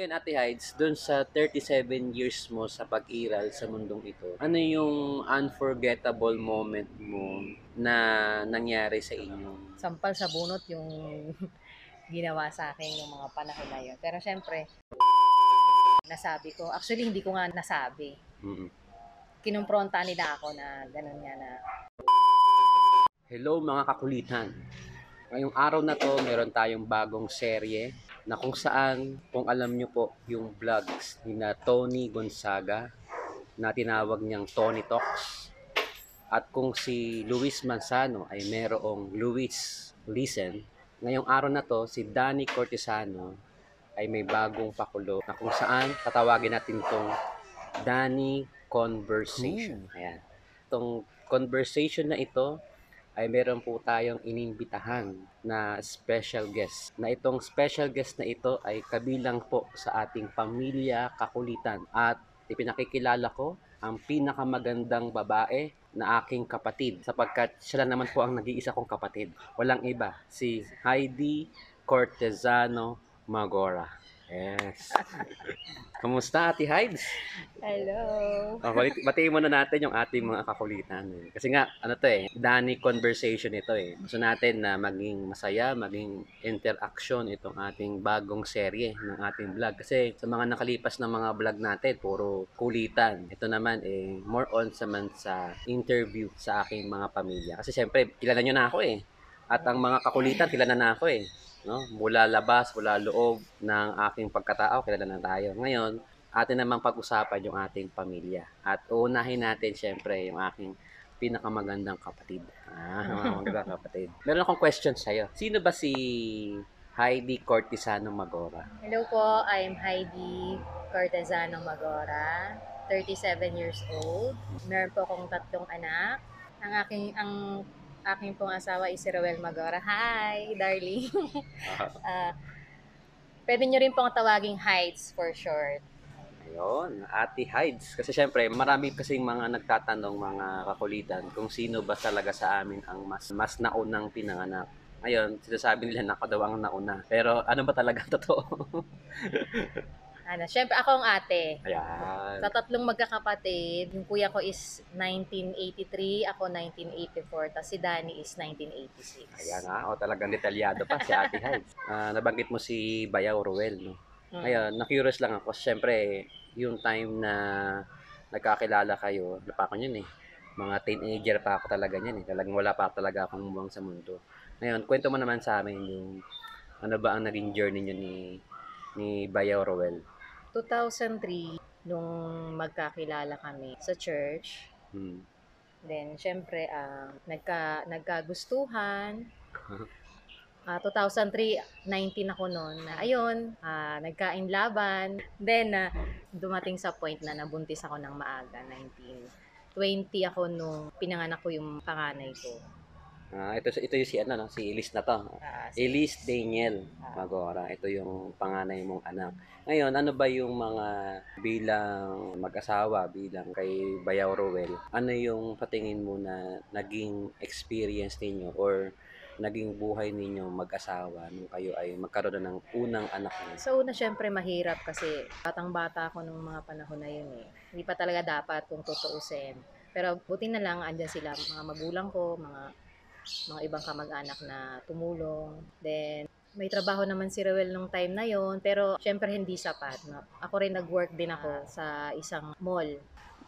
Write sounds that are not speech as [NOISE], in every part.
Ayun, Ate Hides, dun sa 37 years mo sa pag-iral sa mundong ito, ano yung unforgettable moment mo na nangyari sa inyo? sampal sa bunot yung [LAUGHS] ginawa sa akin yung mga panahon na yun. Pero syempre, nasabi ko. Actually, hindi ko nga nasabi. Mm-mm. Kinumpronta nila ako na ganun nga na Hello mga kakulitan. Ngayong araw na to, meron tayong bagong serye na kung saan, kung alam nyo po, yung vlogs ni na Tony Gonzaga na tinawag niyang Tony Talks. At kung si Luis Manzano ay merong Luis Listen, ngayong araw na to, si Danny Cortesano ay may bagong pakulo na kung saan tatawagin natin tong Danny Conversation. Ayan. Itong conversation na ito ay meron po tayong inimbitahan na special guest. Na itong special guest na ito ay kabilang po sa ating pamilya kakulitan. At ipinakikilala ko ang pinakamagandang babae na aking kapatid sapagkat siya naman po ang nag-iisa kong kapatid. Walang iba, si Heidi Cortezano Magora. Yes. Kamusta, Ate Hides? Hello! Oh, bati- batiin muna natin yung ating mga kakulitan. eh. Kasi nga, ano to eh, Danny conversation ito eh. Gusto natin na maging masaya, maging interaction itong ating bagong serye ng ating vlog. Kasi sa mga nakalipas na mga vlog natin, puro kulitan. Ito naman eh, more on sa man sa interview sa aking mga pamilya. Kasi syempre, kilala nyo na ako eh. At ang mga kakulitan, kilala na ako eh. No? Mula labas, mula loob ng aking pagkatao, kilala na tayo. Ngayon, atin namang pag-usapan yung ating pamilya. At uunahin natin syempre yung aking pinakamagandang kapatid. Ah, [LAUGHS] magandang kapatid. Meron akong question sa'yo. Sino ba si Heidi Cortesano Magora? Hello po, I'm Heidi Cortezano Magora, 37 years old. Meron po akong tatlong anak. Ang aking ang aking pong asawa is si Roel Magora. Hi, darling. [LAUGHS] Ah, pwede nyo rin pong tawaging Heights for short. Ayun, Ate Hides. Kasi syempre, marami kasing mga nagtatanong, mga kakulitan, kung sino ba talaga sa amin ang mas mas naunang pinanganak. Ngayon, sinasabi nila na ako daw ang nauna. Pero ano ba talaga totoo? [LAUGHS] Ano, syempre ako ang ate. Ayan. Sa tatlong magkakapatid, yung kuya ko is 1983, ako 1984, tapos si Danny is 1986. Ayan ha, o talagang detalyado pa si Ate Hides. [LAUGHS] Ah, nabanggit mo si Bayaw Ruel, no? Mm. Ngayon, na-curious lang ako. Siyempre, yung time na nagkakilala kayo, wala pa ako yun eh. Mga teenager pa ako talaga niyan eh. Talagang wala pa talaga akong muwang sa mundo. Ngayon, kwento mo naman sa amin yung ano ba ang naging journey niyo ni ni Bayaw Roel. 2003, nung magkakilala kami sa church, Hmm. then syempre, ah, nagka, nagkagustuhan. [LAUGHS] Ah, 2003, 19 ako noon. Na, ayun, ah, nagkain laban. Then, ah, dumating sa point na nabuntis ako ng maaga, 19. 20 ako nung pinanganak ko yung panganay ko. Ah, ito ito yung si ano no, si Elise na to. Ah, si- Elise Daniel Magora. Ito yung panganay mong anak. Ngayon, ano ba yung mga bilang mag-asawa, bilang kay Bayaw Roel, ano yung patingin mo na naging experience ninyo or naging buhay ninyo mag-asawa nung kayo ay magkaroon na ng unang anak niyo? Sa una, syempre, mahirap kasi batang-bata ako nung mga panahon na yun eh. Hindi pa talaga dapat kung tutuusin. Pero buti na lang, andyan sila, mga magulang ko, mga mga ibang kamag-anak na tumulong. Then, may trabaho naman si Rowel nung time na yon pero syempre hindi sapat. No? Ako rin nag-work din ako sa isang mall.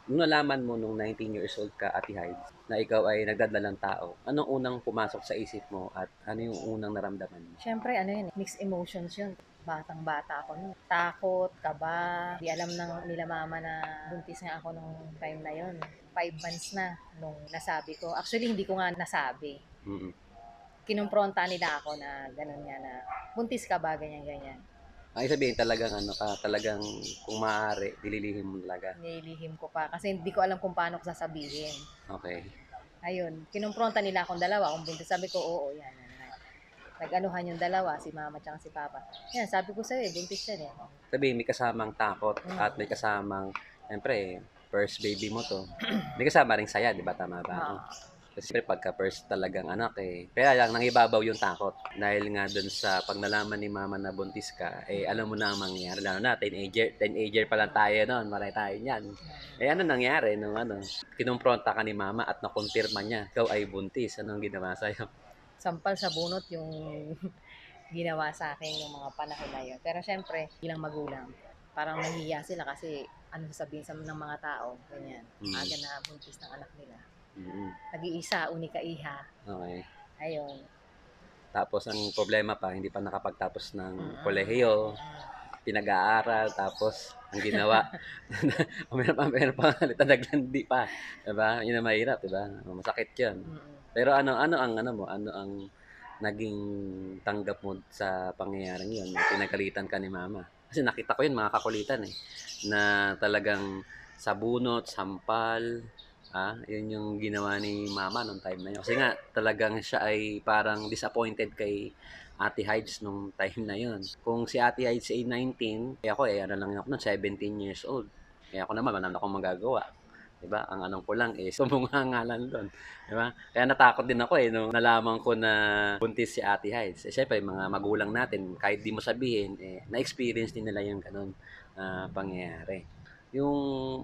Nung nalaman mo nung 19 years old ka, Ate Hyde, na ikaw ay nagdadalang tao, anong unang pumasok sa isip mo at ano yung unang naramdaman mo? Syempre, ano yun, eh, mixed emotions yun. Batang-bata ako no. Takot, kaba. Di alam ng nila mama na buntis nga ako nung time na yon. Five months na nung nasabi ko. Actually, hindi ko nga nasabi. Mm-mm. Kinumpronta nila ako na ganun nga na buntis ka ba, ganyan-ganyan. Ay sabihin talagang ano ka, talagang kung maaari, dililihim mo talaga. Nililihim ko pa kasi hindi ko alam kung paano ko sasabihin. Okay. Ayun, kinumpronta nila akong dalawa. Kung buntis, sabi ko, oo, yan. yan, yan. Nag-anuhan yung dalawa, si mama at si papa. Yan, sabi ko sa'yo, eh, buntis yan eh. Sabihin, may kasamang takot Mm. at may kasamang, siyempre, first baby mo to. [CLEARS THROAT] May kasama rin saya, di ba? Tama ba? Ah. Kasi pagka first talagang anak eh. Kaya lang, nangibabaw yung takot. Dahil nga dun sa pag nalaman ni mama na buntis ka, eh alam mo na ang mangyayari. Lalo na, teenager, teenager pa lang tayo noon. Maray tayo niyan. Eh ano nangyari nung ano? Kinumpronta ka ni mama at nakumpirma niya, ikaw ay buntis. Anong ginawa sa'yo? Sampal sa bunot yung [LAUGHS] ginawa sa akin yung mga panahon na yun. Pero syempre, bilang magulang, parang nahihiya sila kasi ano sasabihin sa ng mga tao, ganyan. Mm. Aga na buntis ng anak nila. Mm, Nag-iisa, unika iha. Okay. Ayun. Tapos ang problema pa, hindi pa nakapagtapos ng Mm. kolehiyo, pinag-aaral, tapos ang ginawa, [LAUGHS] [LAUGHS] meron pa, meron pa, [LAUGHS] naglanди pa. Diba? Yun ang mahirap, diba? Masakit yun. Mm. Pero ano, ano ang, ano mo, ano ang naging tanggap mo sa pangyayaring yun? Pinagalitan ka ni mama. Kasi nakita ko yun, mga kakulitan eh, na talagang sa bunot, sampal, ah, yun yung ginawa ni mama nung time na yun. Kasi nga, talagang siya ay parang disappointed kay Ate Hides nung time na yun. Kung si Ate Hides ay 19, eh ako eh, ano lang ako nun, 17 years old. Kaya ako naman, wala na akong magagawa. Diba? Ang anong ko lang eh, [LAUGHS] sumungangalan doon. Diba? Kaya natakot din ako eh, nung nalaman ko na buntis si Ate Hides. Eh, syempre, mga magulang natin, kahit di mo sabihin, eh, na-experience din nila yung ganun na pangyayari. Yung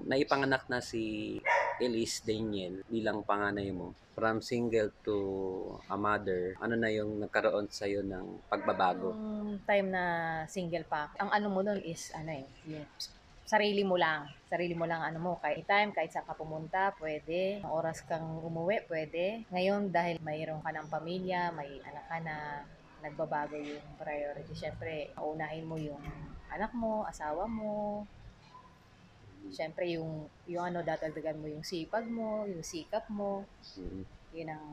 naipanganak na si Elise Daniel bilang panganay mo, from single to a mother, ano na yung nagkaroon sa'yo ng pagbabago? Yung time na single pa, ang ano mo nun is, ano eh, yung sarili mo lang. Sarili mo lang ano mo, kahit time, kahit saan ka pumunta, pwede. Ang oras kang umuwi, pwede. Ngayon, dahil mayroon ka ng pamilya, may anak ka na, nagbabago yung priority. Siyempre, unahin mo yung anak mo, asawa mo. Siyempre, yung, yung ano, dadagdagan mo yung sipag mo, yung sikap mo. Mm. Yun ang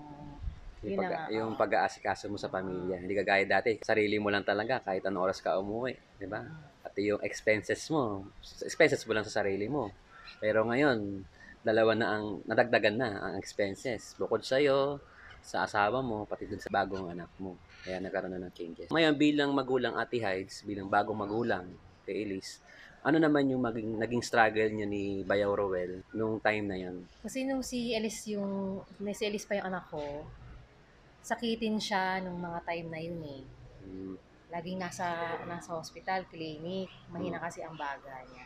Yung, Yun pag, nga, yung oo. pag-aasikaso mo sa pamilya. Hindi kagaya dati, sarili mo lang talaga kahit anong oras ka umuwi. Di ba? Pati yung expenses mo, expenses mo lang sa sarili mo. Pero ngayon, dalawa na ang, nadagdagan na ang expenses. Bukod sa'yo, sa asawa mo, pati dun sa bagong anak mo. Kaya nagkaroon na ng changes. Ngayon, bilang magulang Ate Hides, bilang bagong magulang kay Elise, ano naman yung maging, naging struggle niyo ni Bayaw Rowell nung time na yon? Kasi nung si Elise yung, si Elise pa yung anak ko, sakitin siya nung mga time na yun eh. Mm, Laging nasa, nasa hospital, clinic, mahina kasi ang baga niya.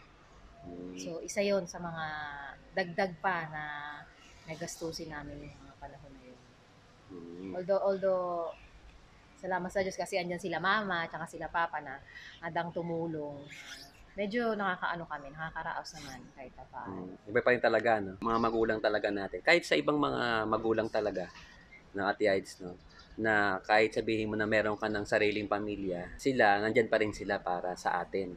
So, isa yon sa mga dagdag pa na nagastusin namin yung mga panahon na yun. mm. Although, although, salamat sa Diyos kasi andyan sila mama at sila papa na adang tumulong. Medyo nakakaano kami, nakakaraos naman kahit pa paano. Mm, iba pa rin talaga, no? Mga magulang talaga natin. Kahit sa ibang mga magulang talaga ng Ate Hides, no? Na kahit sabihin mo na meron ka ng sariling pamilya, sila, nandyan pa rin sila para sa atin.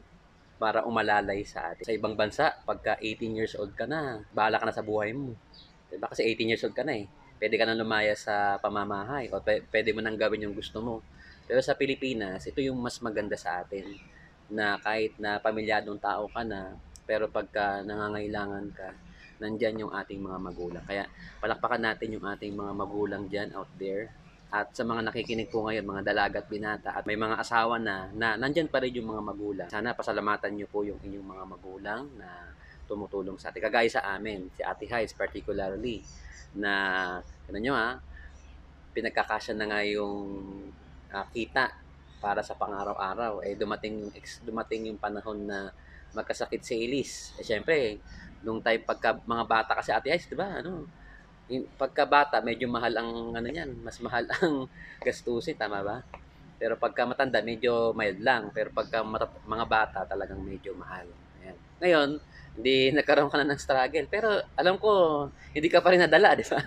Para umalalay sa atin. Sa ibang bansa, pagka 18 years old ka na, bahala ka na sa buhay mo. Diba? Kasi 18 years old ka na eh. Pwede ka na lumaya sa pamamahay o pwede, mo nang gawin yung gusto mo. Pero sa Pilipinas, ito yung mas maganda sa atin na kahit na pamilyadong tao ka na, pero pagka nangangailangan ka, nandyan yung ating mga magulang. Kaya palakpakan natin yung ating mga magulang dyan out there. At sa mga nakikinig po ngayon, mga dalaga at binata, at may mga asawa na, na nandyan pa rin yung mga magulang. Sana pasalamatan nyo po yung inyong mga magulang na tumutulong sa atin. Kagaya sa amin, si Ate Hides particularly, na, ano nyo ha, pinagkakasya na nga yung ah, kita para sa pang-araw-araw. Eh, dumating, yung dumating yung panahon na magkasakit si Elise. Eh, syempre, nung time pagka mga bata kasi ate Ice, di ba? Ano, yung pagka bata, medyo mahal ang ano yan, mas mahal [LAUGHS] ang gastusin, tama ba? Pero pagka matanda, medyo mild lang. Pero pagka mata- mga bata, talagang medyo mahal. Ayan. Ngayon, hindi [LAUGHS] nagkaroon ka na ng struggle. Pero alam ko, hindi ka pa rin nadala, di ba?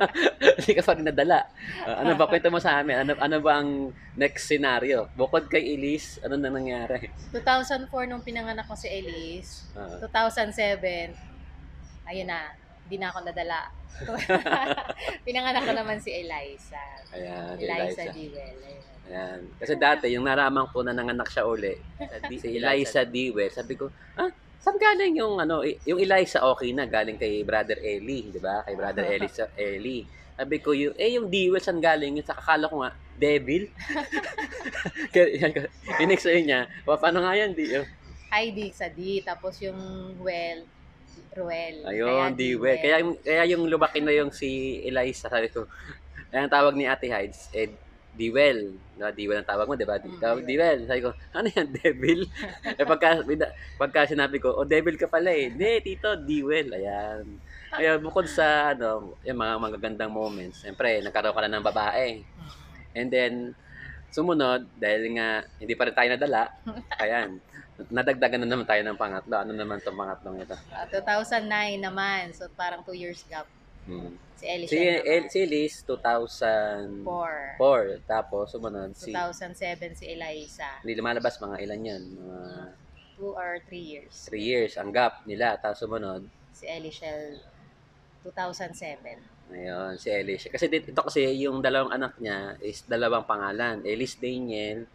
[LAUGHS] hindi ka pa rin nadala. Uh, ano ba kwento mo sa amin? Ano, ano ba ang next scenario? Bukod kay Elise, ano na nangyari? 2004 nung pinanganak ko si Elise, Ah, 2007, ayun na, hindi na ako nadala. [LAUGHS] pinanganak ko naman si Eliza. ayan, Eliza Eliza. Dewell. ayun. Ayan. Kasi dati, yung naraman ko na nanganak siya uli, si Eliza Dewell, sabi ko, ah, saan galing yung ano, yung Eliza okay na, galing kay Brother Eli, di ba? Kay Brother Eli sa [LAUGHS] Eli. Sabi ko, yung, eh yung Dewell, saan galing yun? Sa kakala ko nga, devil. Inex sa'yo niya, "Wa, paano nga yan, di? Heidi sa D, tapos yung Well, Ruel. Ayun, Dewell. Kaya, yung- kaya yung lumaki na yung si Eliza, sabi ko, [LAUGHS] kaya ang tawag ni Ate Hides, eh, Dewell. Diba, Dewell ang tawag mo, diba? Mm, Tawag Dewell. Sabi ko, [LAUGHS] ano yan, devil? [LAUGHS] eh, pagka, pagka sinabi ko, oh, devil ka pala eh. Hindi, tito, Dewell. Ayan. Kaya bukod sa, ano, yung mga magagandang moments, siyempre, nagkaroon ka na ng babae. And then, sumunod, dahil nga, hindi pa rin tayo nadala, ayan, nadagdagan na naman tayo ng pangatlo. Ano naman itong pangatlong ito? Ah, 2009 naman. So, parang 2 years gap. Hmm. Si Ellie Si, El, si Liz, 2004. 4. Tapos, sumunod, si, 2007 si Eliza. hindi lumalabas, mga ilan yan? Mga 2 or 3 years. 3 years, ang gap nila. Tapos, sumunod, Si Ellie Shell, 2007. ayun, si Elish. Kasi dito, ito kasi, yung dalawang anak niya is dalawang pangalan. Elise Daniel,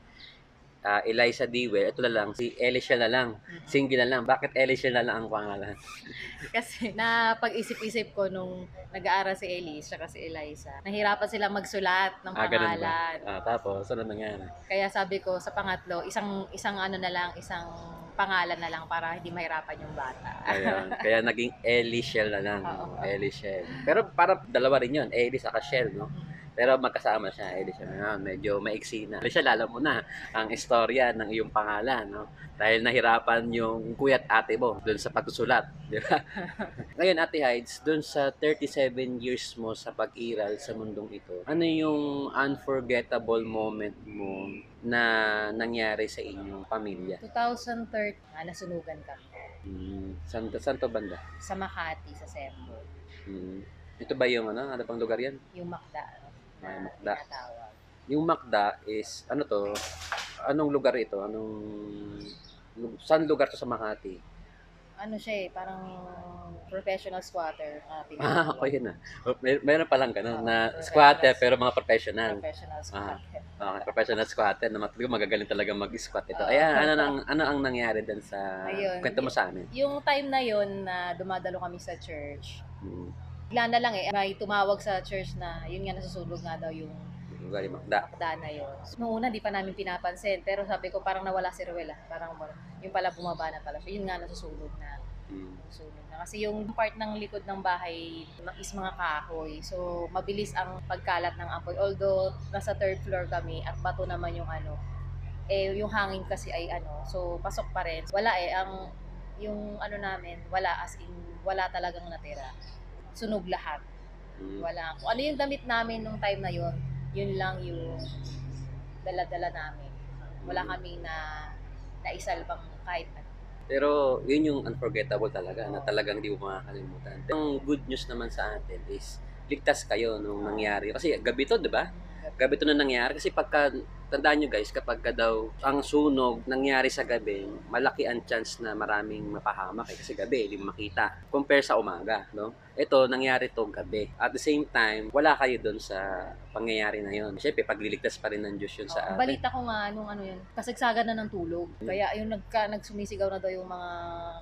ah, Eliza Dewey, ito na lang, si Elisha na lang. Single na lang. Bakit Elisha na lang ang pangalan? [LAUGHS] Kasi na pag-isip-isip ko nung nag-aaral si Ellie tsaka si Eliza, nahirapan silang magsulat ng Ah, ganun ba? pangalan. Ah, tapos, ano nangyari? Kaya sabi ko sa pangatlo, isang isang ano na lang, isang pangalan na lang para hindi mahirapan yung bata. Ayun. [LAUGHS] Kaya naging Ellie Shell na lang. Oo. Ellie Shell. Pero para dalawa rin yun. Ellie saka Shell, no? Pero magkasama siya. Ellie Shell. Ngayon, medyo maiksi na. Ellie Shell, alam mo na ang istorya ng iyong pangalan, no? Dahil nahirapan yung kuya at ate mo doon sa pagsusulat. Di ba? [LAUGHS] Ngayon, Ate Hides, doon sa 37 years mo sa pag-iral sa mundong ito, ano yung unforgettable moment mo na nangyari sa inyong pamilya? 2013, ah, nasunugan kami Hmm. Saan, saan to banda? sa Makati, sa Sembo. Hmm. Ito ba yung ano? Ano pang lugar yan? Yung Makda. Ah, Macda. tinatawag. Yung Macda is, ano to? Anong lugar ito? Anong, saan lugar to sa Makati? Ano siya eh, parang professional squatter. [LAUGHS] Ah, Ah, ako yun ah. May, meron palang ganun Oo, na squatter pero mga professional. Professional squatter. Okay, professional squatter na mat- magagaling talaga mag-squat ito. Oo. Ayan, ano nang ano ang nangyari din sa Ayun. kwento mo sa amin? Yung time na yon na dumadalo kami sa church, Hmm. Bigla na lang eh, may tumawag sa church na yun nga nasusunog nga daw yung Lugar yung Macda. Makda na yun. So, noong una, di pa namin pinapansin. Pero sabi ko, parang nawala si Ruel ah. Parang yung pala bumaba na pala siya. Yun nga nasusunog na. Sunog na. Kasi yung part ng likod ng bahay is mga kahoy. So, mabilis ang pagkalat ng apoy. Although, nasa third floor kami at bato naman yung ano, eh, yung hangin kasi ay ano, so pasok pa rin. Wala eh, ang, yung ano namin, wala as in, wala talagang natira. Sunog lahat. Hmm. Wala. Kung ano yung damit namin nung time na yun, yun lang yung dala-dala namin. Wala kami na naisalbang kahit ano. Pero yun yung unforgettable talaga na talagang hindi mo makakalimutan. Ang good news naman sa atin is ligtas kayo nung nangyari. Kasi gabi to, di ba? Gabi to na nangyari. Kasi pagka, tandaan nyo guys, kapag ka daw ang sunog nangyari sa gabi, malaki ang chance na maraming mapahamak eh. Kasi gabi, hindi mo makita. Compare sa umaga, no? Ito, nangyari to gabi. At the same time, wala kayo doon sa pangyayari na yun. Siyempre, pagliligtas pa rin ng Diyos yun sa atin. balita ko nga nung ano yun, kasagsagan na ng tulog. Kaya yung nagka, nagsumisigaw na daw yung mga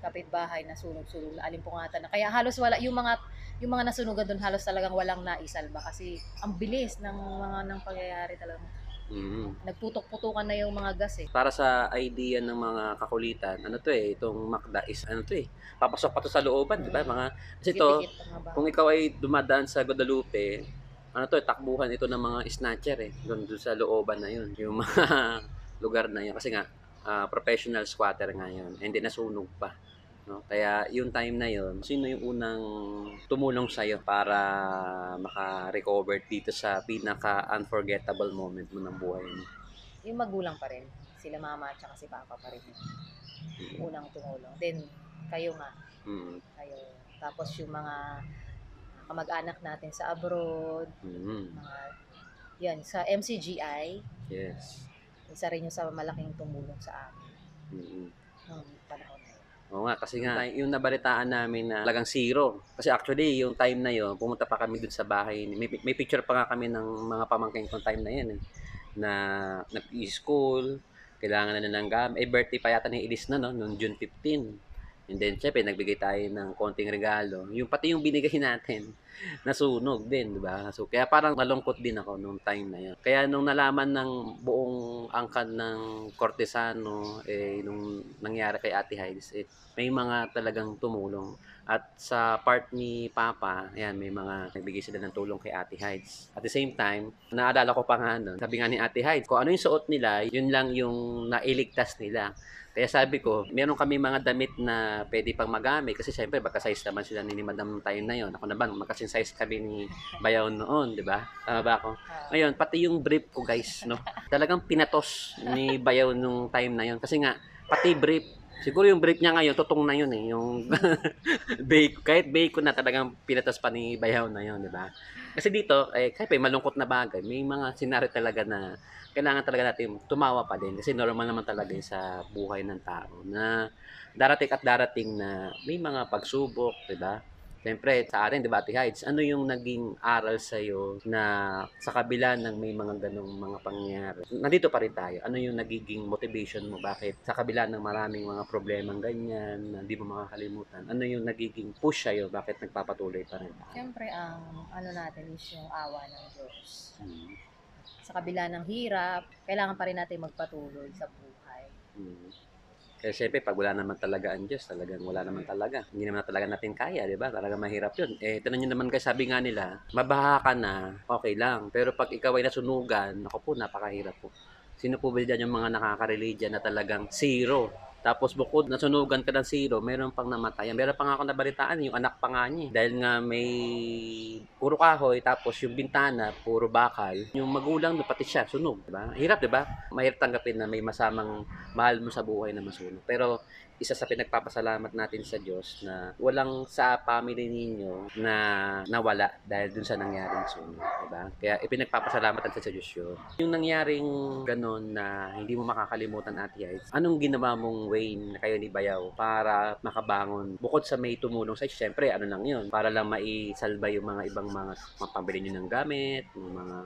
kapitbahay na sunog-sunog, alimpungatan na. Kaya halos wala, yung mga yung mga nasunugan doon halos talagang walang naisalba kasi ang bilis ng mga ng pangyayari talaga. Mhm. Nagputok-putukan na yung mga gas eh. para sa idea ng mga kakulitan, ano to eh, itong Macda is ano to eh, papasok pa to sa looban, di ba? Mga, kasi to, mga bahay. kung ikaw ay dumadaan sa Guadalupe, ano to eh, takbuhan ito ng mga snatcher eh, doon, doon sa looban na yun, yung mga [LAUGHS] lugar na yun. Kasi nga, ah, professional squatter nga yun, and then nasunog pa. No? Kaya yung time na yun, sino yung unang tumulong sa'yo para maka-recover dito sa pinaka-unforgettable moment mo ng buhay mo? Yung magulang pa rin. Sila mama at si papa pa rin. yung Unang tumulong. Then, kayo nga. Mm. Kayo. Tapos yung mga kamag-anak natin sa abroad, Mm. mga yan, sa MCGI, Yes. isa rin yung sa malaking tumulong sa amin mm na yun. Oo nga, kasi nga, yung nabalitaan namin na talagang zero. Kasi actually, yung time na yun, pumunta pa kami dun sa bahay. May, may picture pa nga kami ng mga pamangkin kong time na yan eh. Na nag-school, kailangan na ng gamit. Eh, birthday pa yata ni Elise na, no? Noong June 15. And then, syempre, nagbigay tayo ng konting regalo. Yung pati yung binigay [LAUGHS] natin, nasunog din, di ba? So, kaya parang malungkot din ako nung time na yun. Kaya nung nalaman ng buong angkan ng Cortesano, eh, nung nangyari kay Ate Hides, eh, may mga talagang tumulong. At sa part ni Papa, ayan, may mga nagbigay sila ng tulong kay Ate Hides. At the same time, naalala ko pa nga nun, sabi nga ni Ate Hides, kung ano yung suot nila, yun lang yung nailigtas nila. Kaya sabi ko, meron kami mga damit na pwede pang magamit kasi syempre magka-size naman sila ni Madam time na yon. Ako naman, magkasing size kami ni Bayaw noon, di ba? Tama ba ako? Ngayon, pati yung brief ko guys, no? [LAUGHS] Talagang pinatos ni Bayaw nung time na yon. Kasi nga, pati brief, siguro yung brief niya ngayon, tutong na yun eh. Yung [LAUGHS] bake, kahit ko na talagang pinatos pa ni Bayaw na yon, di ba? Kasi dito, eh, kahit may malungkot na bagay, may mga senaryo talaga na kailangan talaga natin tumawa pa din kasi normal naman talaga yun sa buhay ng tao na darating at darating na may mga pagsubok, 'di ba? Siyempre, sa atin, di ba, Ate Hides, ano yung naging aral sa'yo na sa kabila ng may mga ganong mga pangyayari, nandito pa rin tayo. Ano yung nagiging motivation mo? Bakit sa kabila ng maraming mga problemang ganyan, na hindi mo makakalimutan, ano yung nagiging push sa'yo? Bakit nagpapatuloy pa rin? Siyempre, ang ano natin is yung awa ng Diyos. Hmm. Sa kabila ng hirap, kailangan pa rin natin magpatuloy sa buhay. Hmm. Kaya syempre, pag wala naman talaga ang Diyos, talagang wala naman talaga. Hindi naman talaga natin kaya, di ba? Talaga mahirap yun. Eh, tanong nyo naman guys, sabi nga nila, mabaha ka na, okay lang. Pero pag ikaw ay nasunugan, ako po, napakahirap po. Sino po ba dyan yung mga nakaka-relate dyan na talagang zero? Tapos bukod nasunugan ka ng zero, meron pang namatay. Meron pa nga ako nabalitaan, yung anak pa nga niya. Dahil nga may puro kahoy, tapos yung bintana, puro bakal. Yung magulang, pati siya, sunog. Diba? Hirap, diba? Mahirap tanggapin na may masamang mahal mo sa buhay na masunog. Pero isa sa pinagpapasalamat natin sa Diyos na walang sa family ninyo na nawala dahil dun sa nangyaring sunog. Diba? Kaya ipinagpapasalamat natin sa Diyos yun. Yung nangyaring ganon na hindi mo makakalimutan Ate Ice, anong ginawa mong way na kayo ni Bayaw para makabangon? Bukod sa may tumulong sa syempre ano lang yun, para lang maisalba yung mga ibang mga mapambili nyo ng gamit, yung mga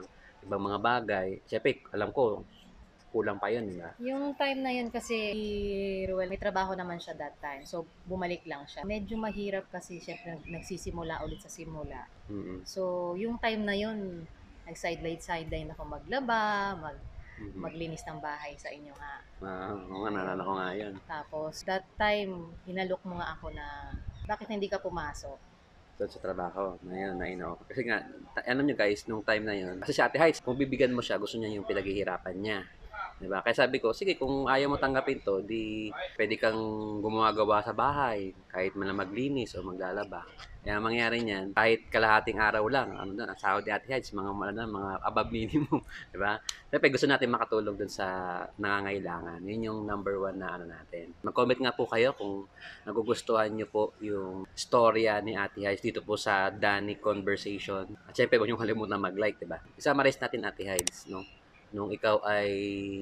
ibang mga bagay. Syempre, alam ko, kulang pa yun, ba? Yung time na yun kasi, si Ruel, may trabaho naman siya that time. So, bumalik lang siya. Medyo mahirap kasi syempre nag- nagsisimula ulit sa simula. Mm-mm. So, yung time na yun, nag-sideline sideline ako maglaba, mag Mhm. maglinis ng bahay sa inyo nga. Ah, oo nga, naalala ko nga yun. Tapos, that time, hinalok mo nga ako na, bakit hindi ka pumasok? doon sa trabaho na yun, na ino. Kasi nga, ta- alam nyo guys, nung time na yun, kasi si Ate Heights, kung bibigyan mo siya, gusto niya yung pinaghihirapan niya. Diba? Kaya sabi ko, sige, kung ayaw mo tanggapin to, di pwede kang gumagawa sa bahay, kahit man maglinis o maglalaba. Kaya ang mangyari niyan, kahit kalahating araw lang, ano doon, sahod ni Ate Heights, mga, ano, na, mga above minimum. [LAUGHS] Diba? Siyempre, gusto natin makatulong doon sa nangangailangan. Yun yung number one na ano natin. Mag-comment nga po kayo kung nagugustuhan nyo po yung storya ni Ate Hides dito po sa Danny Conversation. At syempre, huwag nyo kalimutan mag-like, diba? Isama rin natin Ate Hides, no? Nung ikaw ay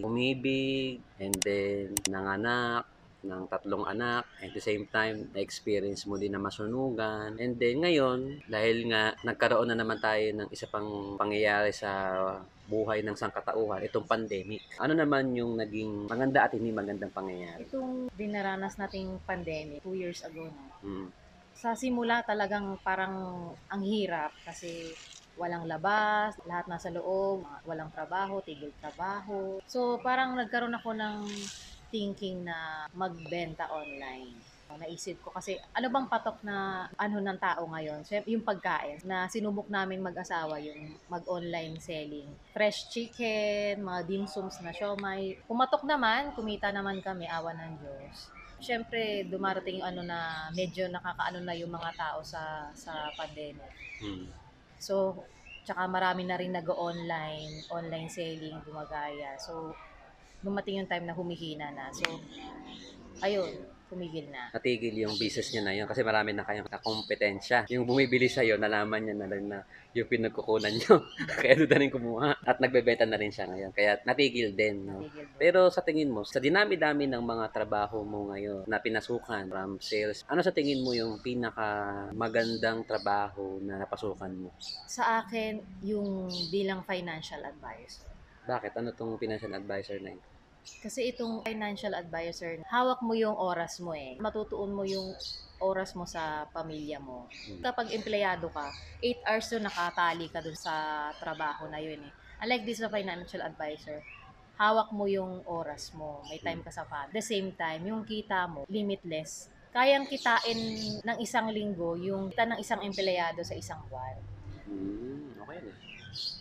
umibig, and then nanganak, ng tatlong anak, at the same time, na-experience mo din na masunugan. And then ngayon, dahil nga nagkaroon na naman tayo ng isa pang pangyayari sa buhay ng sangkatauhan, itong pandemic. Ano naman yung naging maganda at hindi magandang pangyayari? Itong dinaranas nating pandemic, two years ago na, Mm. sa simula talagang parang ang hirap kasi walang labas, lahat nasa loob, walang trabaho, tigil trabaho. So parang nagkaroon ako ng thinking na magbenta online. Naisip ko kasi ano bang patok na ano ng tao ngayon? So, yung pagkain na sinubok namin mag-asawa yung mag-online selling. Fresh chicken, mga dim sums na siomay. Pumatok naman, kumita naman kami, awa ng Diyos. Siyempre, dumarating yung ano na medyo nakakaano na yung mga tao sa sa pandemic. Mm. So, tsaka marami na rin nag-online, online selling, gumagaya. So, dumating yung time na humihina na. So, ayun, tumigil na. Natigil yung business niya na yun kasi marami na kayong kompetensya. Yung bumibili sa'yo, nalaman niya na rin na yung pinagkukunan niyo. [LAUGHS] Kaya doon na rin kumuha. At nagbebenta na rin siya ngayon. Kaya natigil din. No? Tumigil din. Pero sa tingin mo, sa dinami-dami ng mga trabaho mo ngayon na pinasukan from sales, ano sa tingin mo yung pinaka magandang trabaho na napasukan mo? Sa akin, yung bilang financial advisor. Bakit? Ano tong financial advisor na yun? Kasi itong financial advisor, hawak mo yung oras mo eh. Matutuon mo yung oras mo sa pamilya mo. Hmm. Kapag empleyado ka, 8 hours yun nakatali ka dun sa trabaho na yun eh. Unlike this sa financial advisor, hawak mo yung oras mo. May time ka sa family. The same time, yung kita mo, limitless. Kayang kitain ng isang linggo yung kita ng isang empleyado sa isang buwan. Hmm,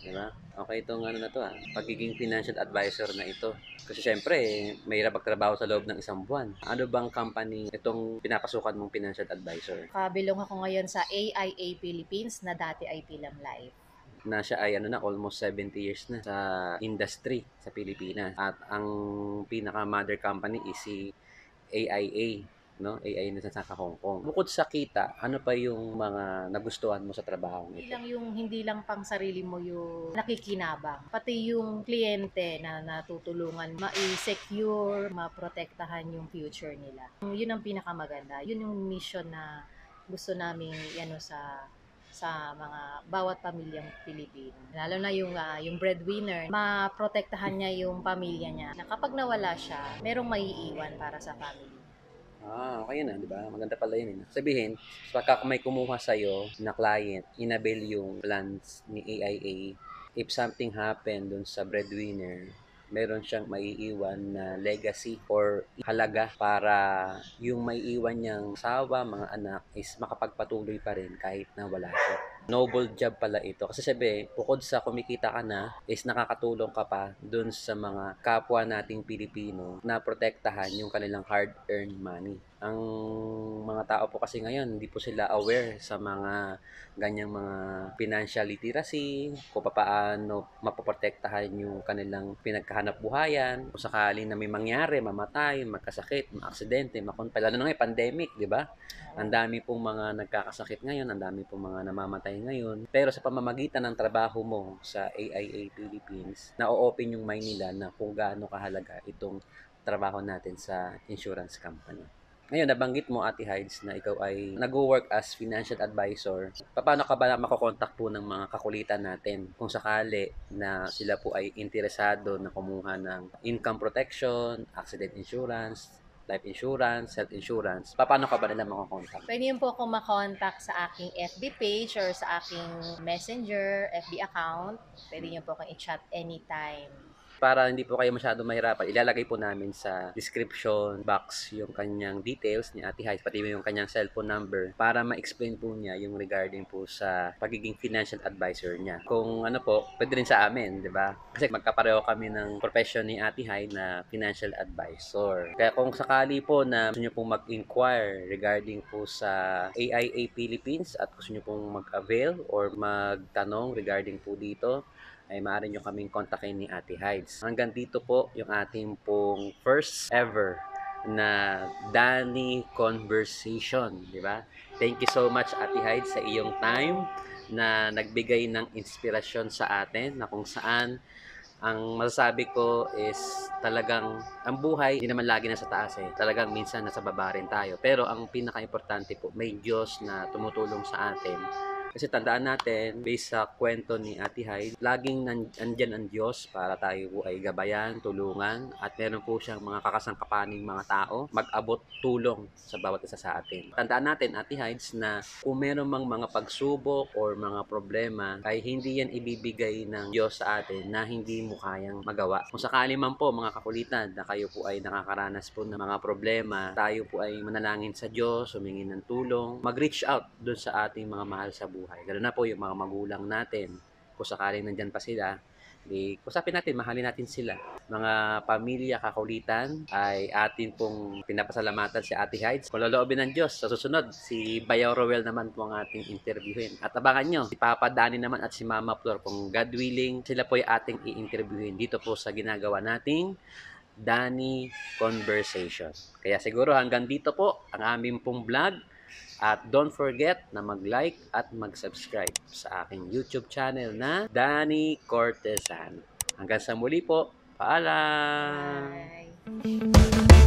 okay na. Diba? Okay itong ano na to ah. Pagiging financial advisor na ito. Kasi syempre, eh, mahirap magtrabaho sa loob ng isang buwan. Ano bang company itong pinapasukan mong financial advisor? Kabilong ako ngayon sa AIA Philippines na dati ay Pilam Life. na siya ay ano na almost 70 years na sa industry sa Pilipinas. At ang pinaka mother company is si AIA, no? AIA na sa Hong Kong. Bukod sa kita, ano pa yung mga nagustuhan mo sa trabaho Hindi nito? lang yung hindi lang pang sarili mo yung nakikinabang, pati yung kliyente na natutulungan ma-secure, maprotektahan yung future nila. Yun ang pinakamaganda. Yun yung mission na gusto naming ano sa sa mga bawat pamilyang Pilipino. Lalo na yung ah, yung breadwinner, maprotektahan niya yung pamilya niya. Na kapag nawala siya, merong maiiwan para sa family. Ah, okay na, di ba? Maganda pala yun. Eh. Sabihin, pagka may kumuha sa'yo na client, inabil yung plans ni AIA, if something happen dun sa breadwinner, meron siyang maiiwan na legacy or halaga para yung maiiwan niyang sawa, mga anak is makapagpatuloy pa rin kahit na wala siya. Noble job pala ito. Kasi sabi, bukod sa kumikita ka na, is nakakatulong ka pa dun sa mga kapwa nating Pilipino na protektahan yung kanilang hard-earned money. Ang mga tao po kasi ngayon, hindi po sila aware sa mga ganyang mga financial literacy, kung paano mapoprotektahan yung kanilang pinagkahanap buhayan, kung sakali na may mangyari, mamatay, magkasakit, maaksidente, makonpel, lalo na ngayon, pandemic, di ba? Ang dami pong mga nagkakasakit ngayon, ang dami pong mga namamatay ngayon. Pero sa pamamagitan ng trabaho mo sa AIA Philippines, na-open yung mind nila na kung gaano kahalaga itong trabaho natin sa insurance company. Ngayon, nabanggit mo, Ate Hides, na ikaw ay nag-work as financial advisor. Paano ka ba makokontak po ng mga kakulitan natin kung sakali na sila po ay interesado na kumuha ng income protection, accident insurance, life insurance, health insurance? Paano ka ba nila makokontak? Pwede niyo po ako makontak sa aking FB page or sa aking messenger, FB account. Pwede niyo po akong i-chat anytime. Para hindi po kayo masyado mahirapan, ilalagay po namin sa description box yung kanyang details ni Ate Hides, pati yung kanyang cellphone number para ma-explain po niya yung regarding po sa pagiging financial advisor niya. Kung ano po, pwede rin sa amin, di ba? Kasi magkapareho kami ng profession ni Ate Hyde na financial advisor. Kaya kung sakali po na gusto nyo pong mag-inquire regarding po sa AIA Philippines at gusto nyo pong mag-avail or magtanong regarding po dito, ay maaari nyo kaming kontakin ni Ate Hides. Hanggang dito po yung ating pong first ever na Danny Conversation, di ba? Thank you so much Ate Hides sa iyong time na nagbigay ng inspirasyon sa atin na kung saan ang masasabi ko is talagang ang buhay hindi naman lagi nasa taas eh. Talagang minsan nasa baba rin tayo. Pero ang pinaka-importante po, may Diyos na tumutulong sa atin kasi tandaan natin, based sa kwento ni Ate Hyde, laging andyan ang Diyos para tayo po ay gabayan, tulungan, at meron po siyang mga kakasangkapaning mga tao mag-abot tulong sa bawat isa sa atin. Tandaan natin, Ate Hides, na kung meron mang mga pagsubok or mga problema, ay hindi yan ibibigay ng Diyos sa atin na hindi mo kayang magawa. Kung sakali man po, mga kakulitan, na kayo po ay nakakaranas po ng mga problema, tayo po ay manalangin sa Diyos, humingi ng tulong, mag-reach out dun sa ating mga mahal sa buhay. Ganoon na po yung mga magulang natin. Kung sakaling nandyan pa sila, di, kusapin natin, mahalin natin sila. Mga pamilya kakulitan ay atin pong pinapasalamatan si Ate Hides. Kung loloobin ng Diyos, sa susunod, si Bayaw Rowell naman po ang ating interviewin. At abangan nyo, si Papa Danny naman at si Mama Flor, kung God willing, sila po ay ating i-interviewin dito po sa ginagawa nating Danny Conversation. Kaya siguro hanggang dito po ang aming pong vlog. At don't forget na mag-like at mag-subscribe sa aking YouTube channel na Danny Cortezan. Hanggang sa muli po. Paalam! Bye!